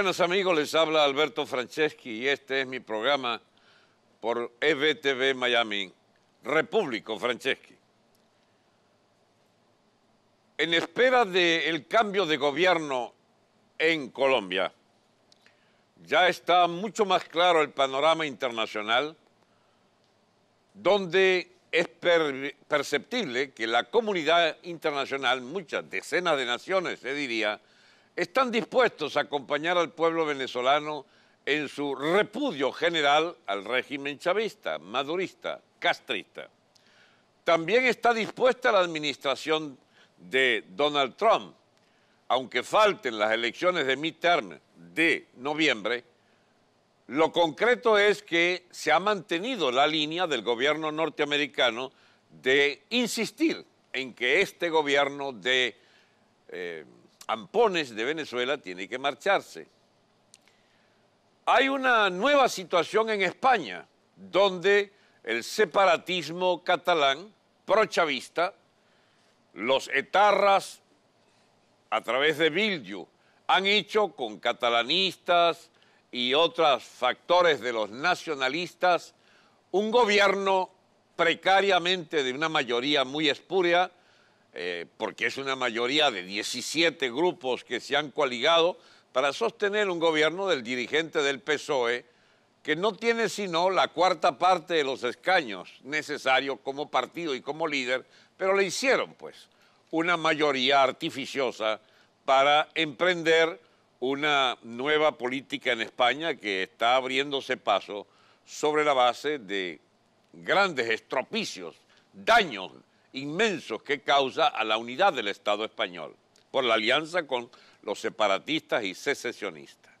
Buenos amigos, les habla Alberto Franceschi y este es mi programa por EBTV Miami, Repúblico Franceschi. En espera del cambio de gobierno en Colombia, ya está mucho más claro el panorama internacional, donde es perceptible que la comunidad internacional, muchas decenas de naciones, se diría, están dispuestos a acompañar al pueblo venezolano en su repudio general al régimen chavista, madurista, castrista. También está dispuesta la administración de Donald Trump, aunque falten las elecciones de midterm de noviembre, lo concreto es que se ha mantenido la línea del gobierno norteamericano de insistir en que este gobierno de eh, ampones de Venezuela tiene que marcharse. Hay una nueva situación en España, donde el separatismo catalán, prochavista, los etarras, a través de Bildu, han hecho con catalanistas y otros factores de los nacionalistas un gobierno precariamente de una mayoría muy espúrea, eh, porque es una mayoría de 17 grupos que se han coaligado para sostener un gobierno del dirigente del PSOE que no tiene sino la cuarta parte de los escaños necesarios como partido y como líder, pero le hicieron pues una mayoría artificiosa para emprender una nueva política en España que está abriéndose paso sobre la base de grandes estropicios, daños inmensos que causa a la unidad del Estado español por la alianza con los separatistas y secesionistas.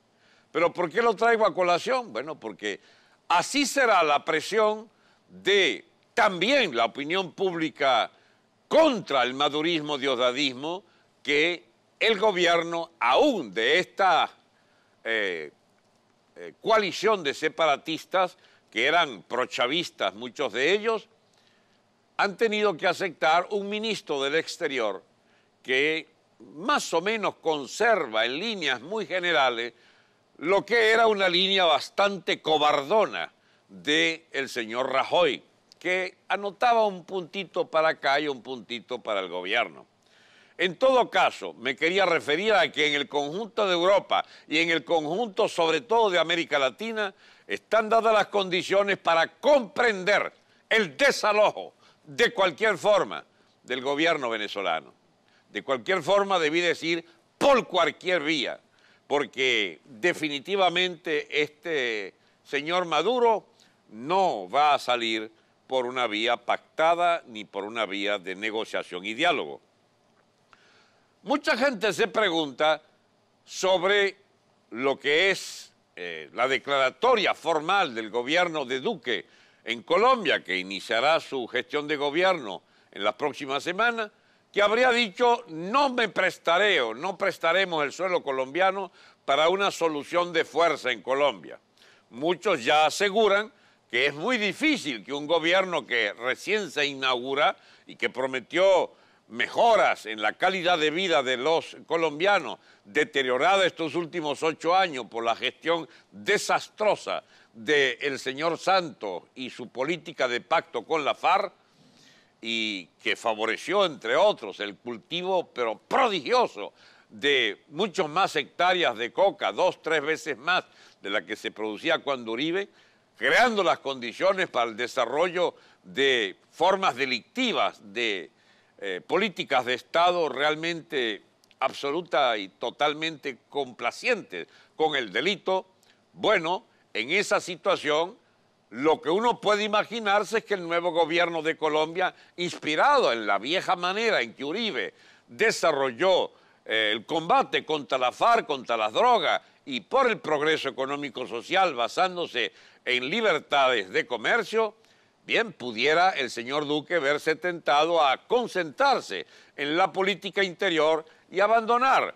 Pero ¿por qué lo traigo a colación? Bueno, porque así será la presión de también la opinión pública contra el madurismo diosdadismo que el gobierno, aún de esta eh, eh, coalición de separatistas, que eran prochavistas muchos de ellos, han tenido que aceptar un ministro del exterior que más o menos conserva en líneas muy generales lo que era una línea bastante cobardona del el señor Rajoy, que anotaba un puntito para acá y un puntito para el gobierno. En todo caso, me quería referir a que en el conjunto de Europa y en el conjunto sobre todo de América Latina están dadas las condiciones para comprender el desalojo de cualquier forma del gobierno venezolano. De cualquier forma, debí decir, por cualquier vía, porque definitivamente este señor Maduro no va a salir por una vía pactada ni por una vía de negociación y diálogo. Mucha gente se pregunta sobre lo que es eh, la declaratoria formal del gobierno de Duque en Colombia, que iniciará su gestión de gobierno en las próximas semanas, que habría dicho no me prestaré o no prestaremos el suelo colombiano para una solución de fuerza en Colombia. Muchos ya aseguran que es muy difícil que un gobierno que recién se inaugura y que prometió mejoras en la calidad de vida de los colombianos, deteriorada estos últimos ocho años por la gestión desastrosa del señor Santos y su política de pacto con la FARC, y que favoreció, entre otros, el cultivo, pero prodigioso, de muchos más hectáreas de coca, dos, tres veces más de la que se producía cuando Uribe, creando las condiciones para el desarrollo de formas delictivas de eh, políticas de Estado realmente absoluta y totalmente complacientes con el delito, bueno, en esa situación lo que uno puede imaginarse es que el nuevo gobierno de Colombia, inspirado en la vieja manera en que Uribe desarrolló eh, el combate contra la FARC, contra las drogas y por el progreso económico-social basándose en libertades de comercio, bien pudiera el señor Duque verse tentado a concentrarse en la política interior y abandonar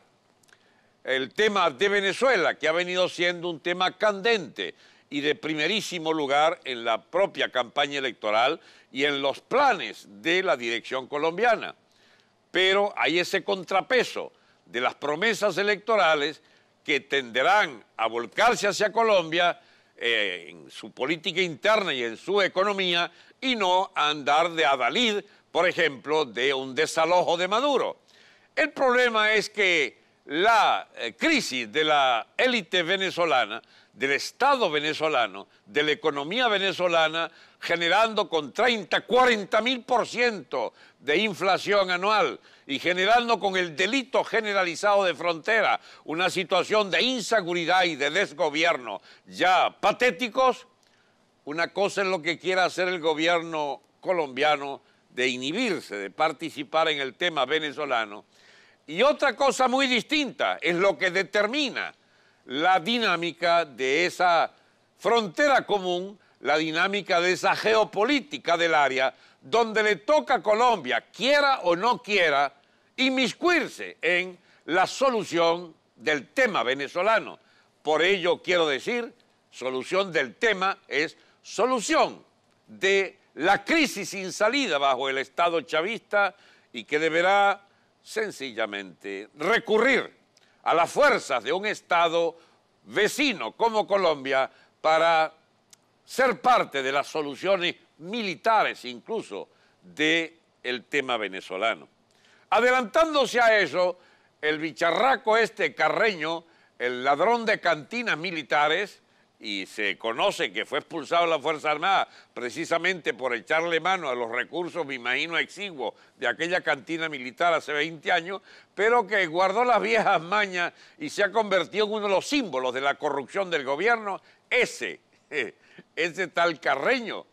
el tema de Venezuela, que ha venido siendo un tema candente y de primerísimo lugar en la propia campaña electoral y en los planes de la dirección colombiana. Pero hay ese contrapeso de las promesas electorales que tenderán a volcarse hacia Colombia eh, en su política interna y en su economía y no a andar de adalid, por ejemplo, de un desalojo de Maduro. El problema es que la eh, crisis de la élite venezolana, del Estado venezolano, de la economía venezolana, generando con 30, 40 mil por ciento de inflación anual y generando con el delito generalizado de frontera una situación de inseguridad y de desgobierno ya patéticos, una cosa es lo que quiera hacer el gobierno colombiano de inhibirse, de participar en el tema venezolano, y otra cosa muy distinta es lo que determina la dinámica de esa frontera común, la dinámica de esa geopolítica del área, donde le toca a Colombia, quiera o no quiera, inmiscuirse en la solución del tema venezolano. Por ello quiero decir, solución del tema es solución de la crisis sin salida bajo el Estado chavista y que deberá sencillamente recurrir a las fuerzas de un Estado vecino como Colombia para ser parte de las soluciones militares incluso del el tema venezolano. Adelantándose a eso, el bicharraco este carreño, el ladrón de cantinas militares, y se conoce que fue expulsado de la Fuerza Armada precisamente por echarle mano a los recursos, me imagino, exiguos de aquella cantina militar hace 20 años, pero que guardó las viejas mañas y se ha convertido en uno de los símbolos de la corrupción del gobierno, ese, ese tal Carreño,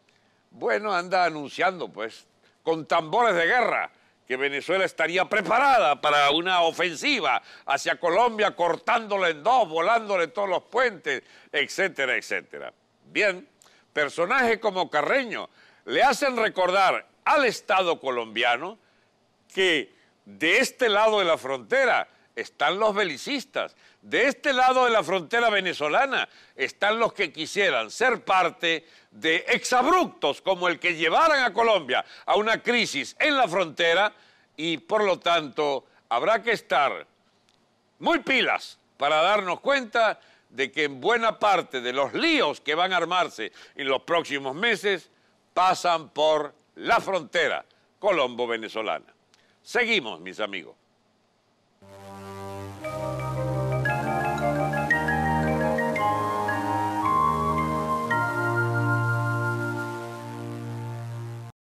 bueno, anda anunciando, pues, con tambores de guerra, que Venezuela estaría preparada para una ofensiva hacia Colombia, cortándole en dos, volándole todos los puentes, etcétera, etcétera. Bien, personajes como Carreño le hacen recordar al Estado colombiano que de este lado de la frontera están los belicistas, de este lado de la frontera venezolana están los que quisieran ser parte de exabruptos como el que llevaran a Colombia a una crisis en la frontera y por lo tanto habrá que estar muy pilas para darnos cuenta de que en buena parte de los líos que van a armarse en los próximos meses pasan por la frontera colombo-venezolana. Seguimos, mis amigos.